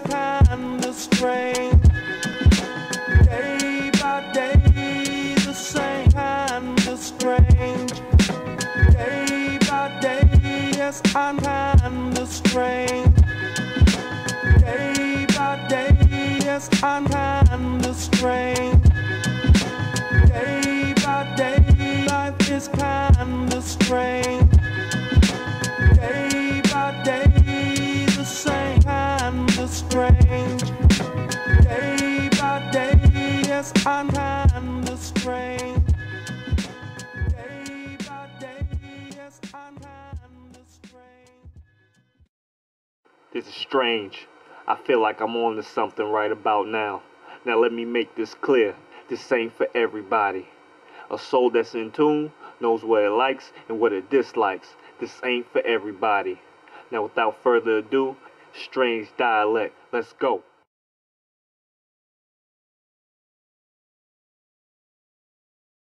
kinda strange. Day by day, the same kinda strange. Day by day, yes, I'm kinda strange. Day by day, yes, I'm kinda strange. Day by day, life is kinda strange. This is strange. I feel like I'm on to something right about now. Now let me make this clear. This ain't for everybody. A soul that's in tune knows what it likes and what it dislikes. This ain't for everybody. Now without further ado, strange dialect. Let's go.